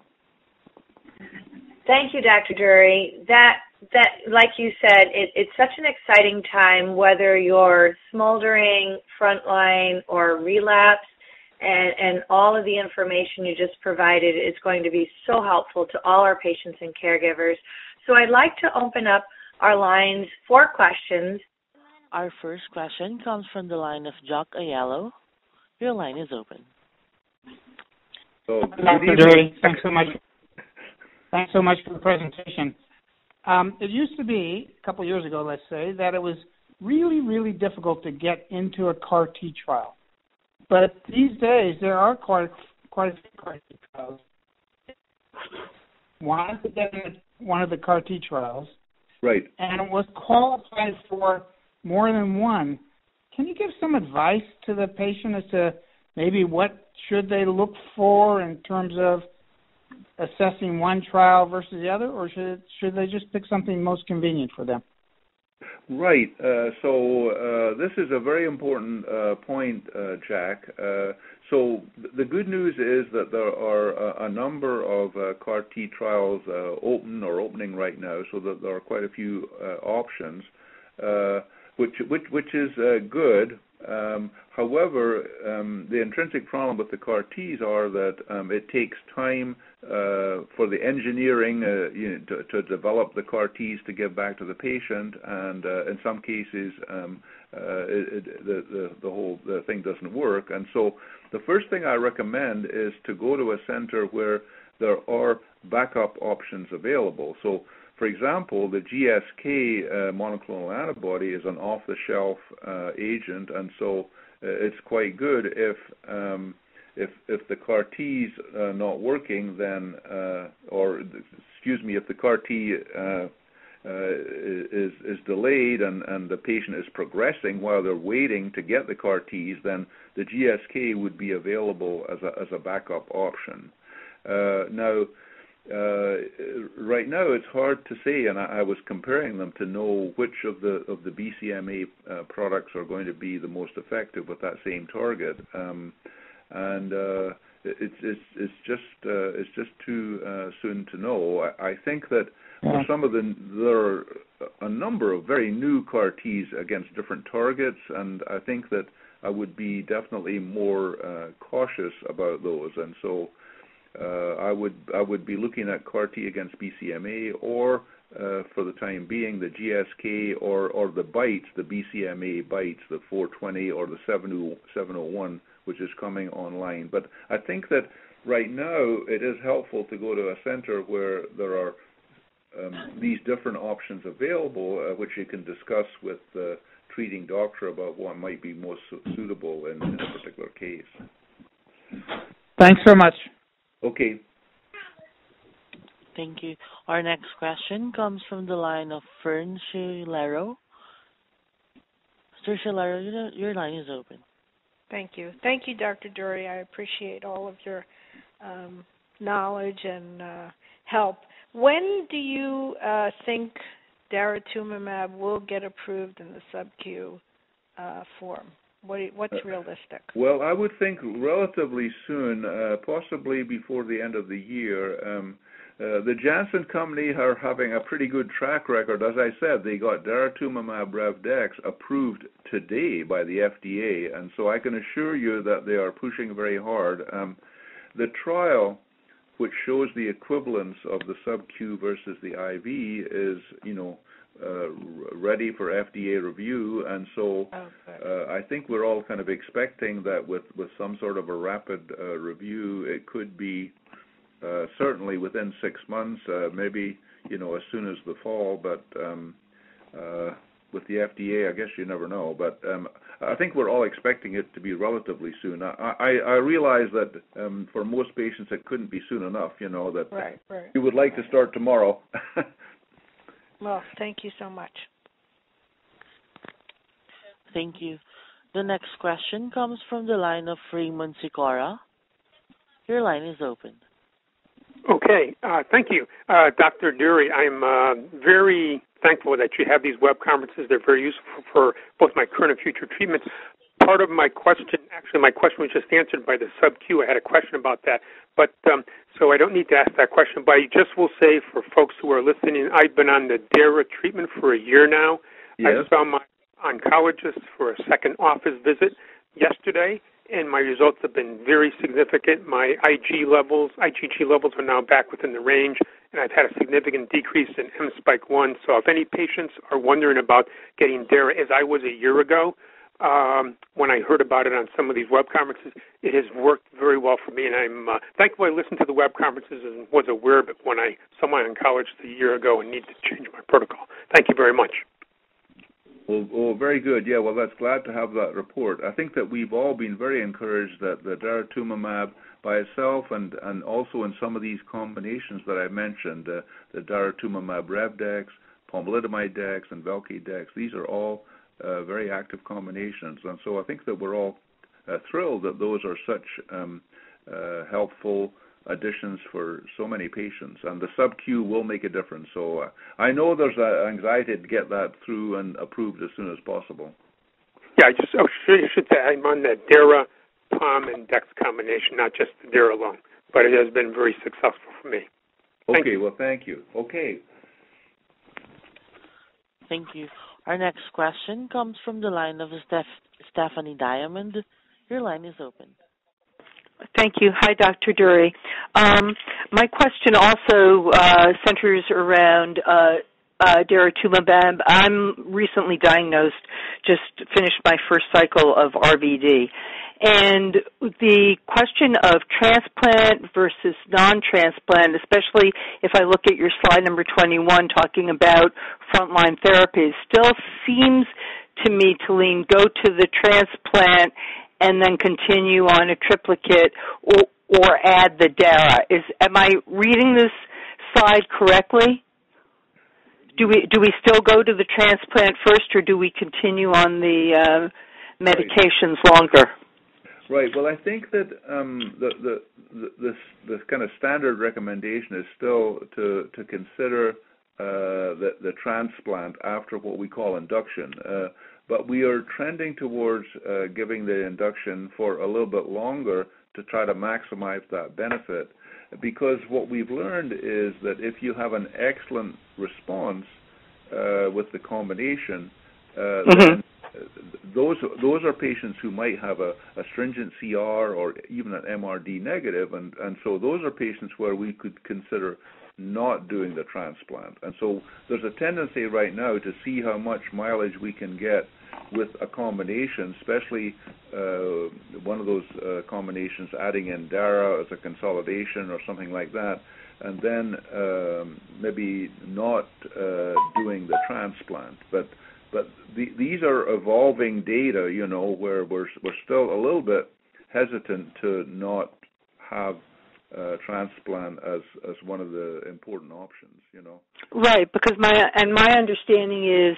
Thank you, Dr. Durie. That that, like you said, it, it's such an exciting time, whether you're smoldering, frontline, or relapse, and, and all of the information you just provided is going to be so helpful to all our patients and caregivers. So I'd like to open up our lines for questions. Our first question comes from the line of Jock Ayello. Your line is open. So, Dr. Durie, thanks so much. Thanks so much for the presentation. Um, it used to be a couple years ago, let's say, that it was really, really difficult to get into a CAR T trial. But these days, there are quite quite a few CAR T trials. To get in one of the CAR T trials, right, and was qualified for more than one. Can you give some advice to the patient as to maybe what should they look for in terms of assessing one trial versus the other, or should should they just pick something most convenient for them? Right. Uh, so uh, this is a very important uh, point, uh, Jack. Uh, so the good news is that there are a, a number of uh, CAR T trials open or opening right now, so that there are quite a few options, which which which is good. Um, however, um, the intrinsic problem with the CAR Ts are that um, it takes time uh, for the engineering uh, to, develop the CAR Ts to give back to the patient, and uh, in some cases, the, whole thing doesn't work. And so, the first thing I recommend is to go to a center where there are backup options available. For example, the GSK uh, monoclonal antibody is an off-the-shelf uh, agent, and so uh, it's quite good if um, if if the CAR T's uh, not working, then uh, or excuse me, if the CAR T uh, is is delayed and and the patient is progressing while they're waiting to get the CAR Ts, then the GSK would be available as a as a backup option. Now. Uh, right now, it's hard to say, and I, I, was comparing them to know which of the of the BCMA uh, products are going to be the most effective with that same target. Um, and uh, it's it's it's just uh, it's just too uh, soon to know. I, I think that yeah. for some of the there are a number of very new CAR Ts against different targets, and I think that I would be definitely more uh, cautious about those. And so I would I would be looking at CAR T against BCMA or uh, for the time being, the GSK or, or the BiTEs, the BCMA BiTEs, the 420 or the 701 which is coming online. But I think that right now it is helpful to go to a center where there are um, these different options available, uh, which you can discuss with the treating doctor about what might be most su- suitable in, in, a particular case. Thanks so much. Okay. Thank you. Our next question comes from the line of Fern Shalero. Mr. Shalero, your, your line is open. Thank you. Thank you, Dr. Durie. I appreciate all of your um, knowledge and uh, help. When do you uh, think daratumumab will get approved in the sub-Q uh, form? What, what's uh, realistic? Well, I would think relatively soon, uh, possibly before the end of the year. Um, uh, the Janssen company are having a pretty good track record. As I said, they got daratumumab Revdex approved today by the FDA, and so I can assure you that they are pushing very hard. Um, the trial, which shows the equivalence of the sub-Q versus the IV, is you know ready for FDA review, and so uh, I think we're all kind of expecting that with with some sort of a rapid uh, review, it could be uh, certainly within six months, uh, maybe you know as soon as the fall. But um, uh, with the FDA, I guess you never know. But um, I think we're all expecting it to be relatively soon. I, I, realize that um, for most patients it couldn't be soon enough. You know that right, you would like to start tomorrow. <laughs> well, thank you so much. Thank you. The next question comes from the line of Raymond Sikora. Your line is open. Okay, uh, thank you, uh, Dr. Durie. I'm uh, very thankful that you have these web conferences. They're very useful for both my current and future treatments. Part of my question, actually, my question was just answered by the sub Q. I had a question about that, but um, so I don't need to ask that question. But I just will say for folks who are listening, I've been on the DARA treatment for a year now. Yes. I saw my oncologist for a second office visit yesterday, and my results have been very significant. My IG levels, IgG levels are now back within the range, and I've had a significant decrease in M spike 1. So if any patients are wondering about getting DARA as I was a year ago, um, when I heard about it on some of these web conferences, it has worked very well for me, and I'm uh, thankful I listened to the web conferences and was aware of it when I saw my oncologist a year ago and need to change my protocol. Thank you very much. Well, well, very good. Yeah, well, that's glad to have that report. I think that we've all been very encouraged that the daratumumab by itself and, and also in some of these combinations that I mentioned, uh, the daratumumab Revdex, pomalidomide dex, and Velcade dex, these are all very active combinations. And so I think that we're all uh, thrilled that those are such um, uh, helpful additions for so many patients, and the sub-Q will make a difference. So uh, I know there's an anxiety to get that through and approved as soon as possible. Yeah, I just oh, should, should say I'm on the DARA, POM, and DEX combination, not just the DARA alone, but it has been very successful for me. Thank okay, you. well, thank you. Okay. Thank you. Our next question comes from the line of Steph- Stephanie Diamond. Your line is open. Thank you. Hi, Dr. Durie. Um, my question also uh, centers around uh, uh, daratumumab. I'm recently diagnosed, just finished my first cycle of RVD. And the question of transplant versus non-transplant, especially if I look at your slide number 21 talking about frontline therapies, still seems to me to lean go to the transplant and then continue on a triplicate or, or add the DARA. Is am I reading this slide correctly? Do we do we still go to the transplant first, or do we continue on the uh, medications longer? Right. Well, I think that um, the, the the this kind of standard recommendation is still to to consider uh, the the transplant after what we call induction. Uh, but we are trending towards uh, giving the induction for a little bit longer to try to maximize that benefit. Because what we've learned is that if you have an excellent response uh, with the combination, uh, mm-hmm. Those those are patients who might have a, a stringent CR or even an MRD negative, and and so those are patients where we could consider not doing the transplant. And so there's a tendency right now to see how much mileage we can get with a combination, especially uh, one of those uh, combinations adding in DARA as a consolidation or something like that, and then um, maybe not uh, doing the transplant. But but the, these are evolving data, you know, where we're we're still a little bit hesitant to not have uh, transplant as as one of the important options. You know. Right, because my and my understanding is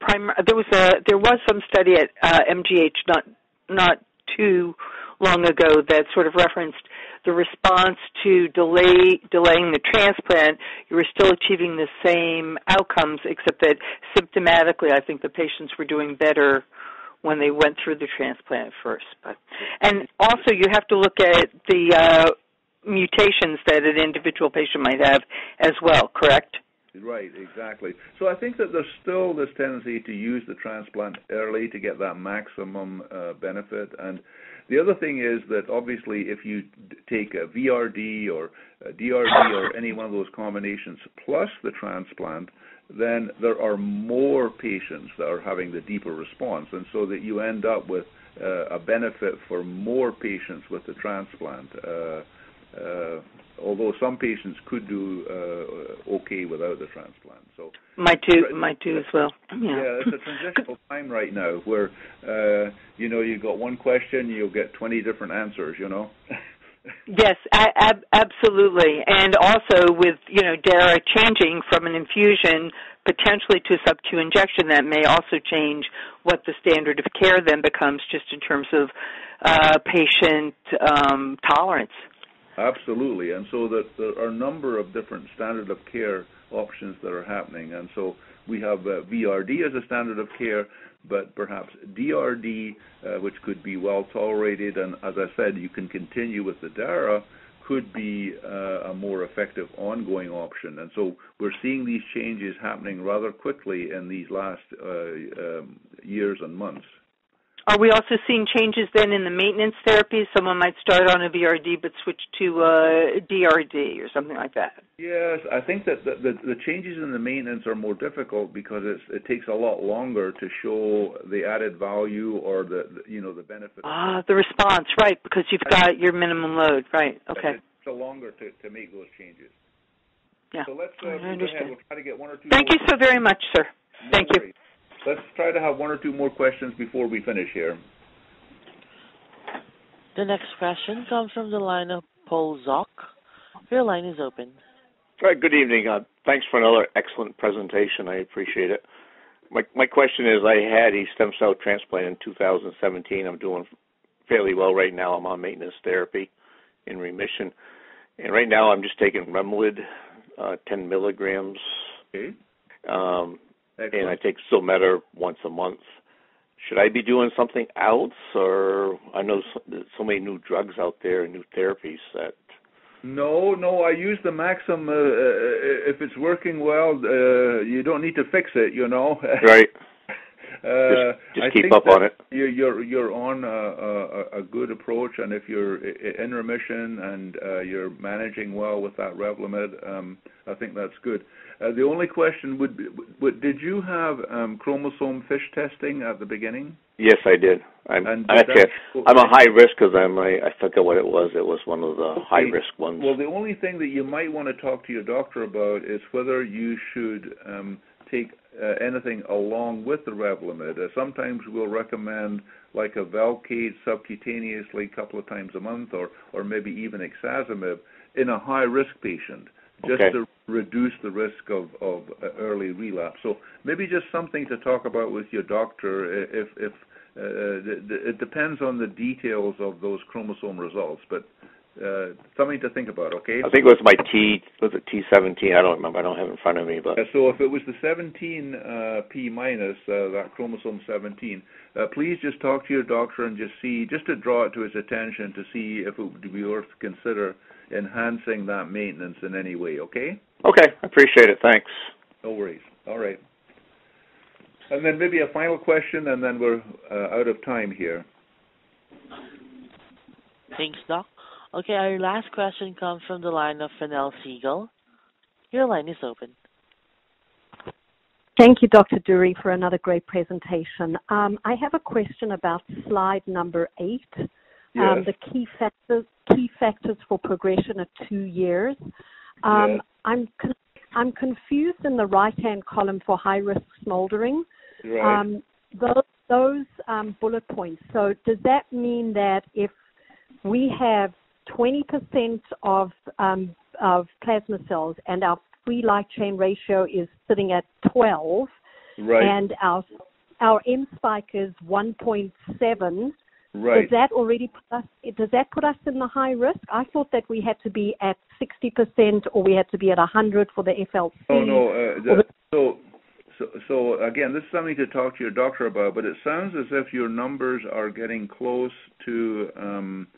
prim- there was a there was some study at uh, MGH not not too long ago that sort of referenced the response to delay delaying the transplant. You were still achieving the same outcomes, except that symptomatically, I think the patients were doing better when they went through the transplant first. But and also you have to look at the uh, mutations that an individual patient might have as well, correct? Right, exactly. So I think that there's still this tendency to use the transplant early to get that maximum uh, benefit. And the other thing is that obviously, if you take a VRD or a DRD or any one of those combinations plus the transplant, then there are more patients that are having the deeper response, and so that you end up with uh, a benefit for more patients with the transplant. Uh, uh, although some patients could do uh, okay without the transplant. So might do, might do as well. Yeah. yeah, it's a transitional <laughs> time right now where uh, you know you've got one question, you'll get twenty different answers. You know. <laughs> yes, ab- absolutely, and also with you know DARA changing from an infusion potentially to a sub-Q injection, that may also change what the standard of care then becomes, just in terms of uh, patient um, tolerance. Absolutely, and so that there are a number of different standard of care options that are happening, and so we have uh, VRD as a standard of care, but perhaps DRD, uh, which could be well tolerated, and as I said, you can continue with the DARA, could be uh, a more effective ongoing option. And so we're seeing these changes happening rather quickly in these last uh, um, years and months. Are we also seeing changes then in the maintenance therapy? Someone might start on a VRD but switch to a DRD or something like that. Yes, I think that the, the, the changes in the maintenance are more difficult because it takes a lot longer to show the added value or the, the you know the benefit. Ah, the response, right? Because you've got your minimum load, right? Okay. It's longer to to make those changes. Yeah. So let's uh, I understand. We'll try to get one or two. Thank you so very much, sir. No Thank worries. you. Let's try to have one or two more questions before we finish here. The next question comes from the line of Paul Zock. Your line is open. Right, good evening. Uh, thanks for another excellent presentation. I appreciate it. My my question is, I had a stem cell transplant in 2017. I'm doing fairly well right now. I'm on maintenance therapy, in remission, and right now I'm just taking Revlimid, uh, 10 milligrams. Okay. Um, and I take Zometa once a month. Should I be doing something else, or I know so, so many new drugs out there and new therapies that. No, no. I use the Maxim. Uh, uh if it's working well, uh, you don't need to fix it. You know. <laughs> Right. Uh, just, just keep up on it. You're you're, you're on a, a, a, good approach, and if you're in remission and uh, you're managing well with that Revlimid, um, I think that's good. Uh, the only question would be, would, did you have um, chromosome FISH testing at the beginning? Yes, I did. I'm and actually I'm a high risk because I'm I, I forget what it was. It was one of the okay. high risk ones. Well, the only thing that you might want to talk to your doctor about is whether you should um, take uh, anything along with the Revlimid. Uh, sometimes we'll recommend like a Velcade subcutaneously a couple of times a month, or or maybe even ixazomib in a high risk patient, just okay. to reduce the risk of of early relapse. So maybe just something to talk about with your doctor if if uh, it depends on the details of those chromosome results, but uh, something to think about. Okay. I think it was my T. Was it T seventeen? I don't remember. I don't have it in front of me. But uh, so if it was the seventeen uh, P minus, uh, that chromosome seventeen, uh, please just talk to your doctor and just see, just to draw it to his attention to see if it would be worth to consider enhancing that maintenance in any way. Okay. Okay. I appreciate it. Thanks. No worries. All right. And then maybe a final question, and then we're uh, out of time here. Thanks, Doc. Okay, our last question comes from the line of Fennel Siegel. Your line is open. Thank you, Dr. Durie, for another great presentation. Um, I have a question about slide number eight. Um, yes. Um, the key factors, key factors for progression at two years. Um, yes. I'm con- I'm confused in the right-hand column for high-risk smoldering. Right. Um, those those um, bullet points. So does that mean that if we have 20% of um, of plasma cells, and our free light chain ratio is sitting at 12, right. and our our M spike is 1.7. Right. Does that already put us? Does that put us in the high risk? I thought that we had to be at 60% or we had to be at 100 for the FLC. Oh no. Uh, so, so, so again, this is something to talk to your doctor about. But it sounds as if your numbers are getting close to. Um,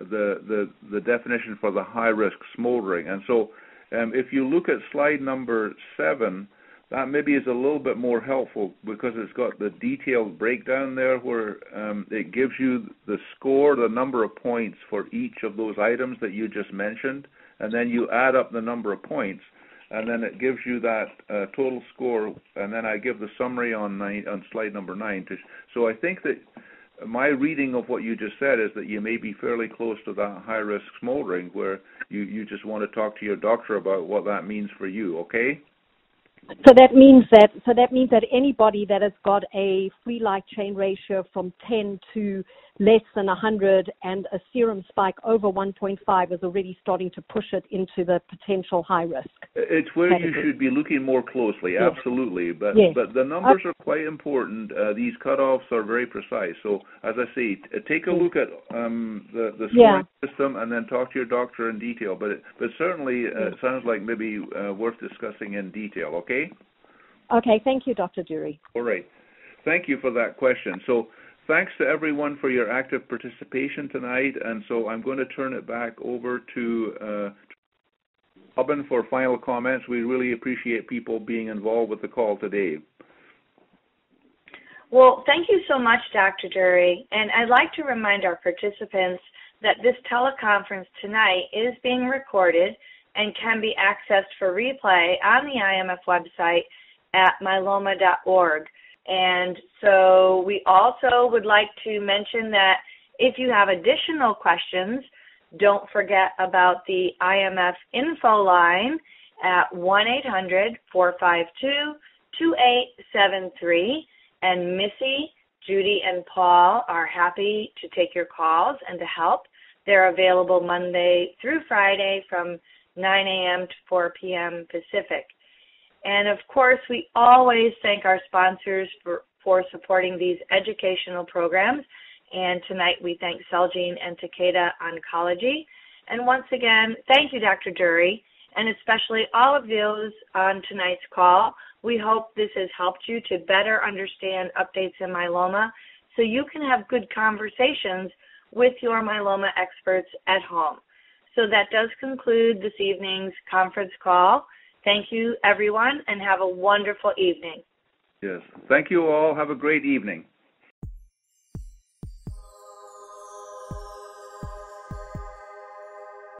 the the the definition for the high risk smoldering. And so, um, if you look at slide number seven, that maybe is a little bit more helpful because it's got the detailed breakdown there where um, it gives you the score, the number of points for each of those items that you just mentioned, and then you add up the number of points, and then it gives you that uh, total score, and then I give the summary on nine, on slide number nine. To, so I think that my reading of what you just said is that you may be fairly close to that high risk smoldering where you, you just want to talk to your doctor about what that means for you, okay? So that means that so that means that anybody that has got a free light chain ratio from 10 to less than 100 and a serum spike over 1.5 is already starting to push it into the potential high risk. It's where you should be looking more closely, yes. absolutely. But yes. but the numbers are quite important. Uh, these cutoffs are very precise. So as I say, t- take a look at um, the the scoring yeah. system and then talk to your doctor in detail. But it, but certainly uh, it sounds like maybe uh, worth discussing in detail. Okay. Okay. Thank you, Dr. Durie. All right. Thank you for that question. So thanks to everyone for your active participation tonight. And so I'm going to turn it back over to uh, Robin for final comments. We really appreciate people being involved with the call today. Well, thank you so much, Dr. Durie. And I'd like to remind our participants that this teleconference tonight is being recorded and can be accessed for replay on the IMF website at myeloma.org. And so we also would like to mention that if you have additional questions, don't forget about the IMF info line at 1 800 452 2873. And Missy, Judy, and Paul are happy to take your calls and to help. They're available Monday through Friday from 9 a.m. to 4 p.m. Pacific. And of course, we always thank our sponsors for, for supporting these educational programs. And tonight we thank Celgene and Takeda Oncology. And once again, thank you, Dr. Durie, and especially all of those on tonight's call. We hope this has helped you to better understand updates in myeloma so you can have good conversations with your myeloma experts at home. So that does conclude this evening's conference call. Thank you, everyone, and have a wonderful evening. Yes. Thank you all. Have a great evening.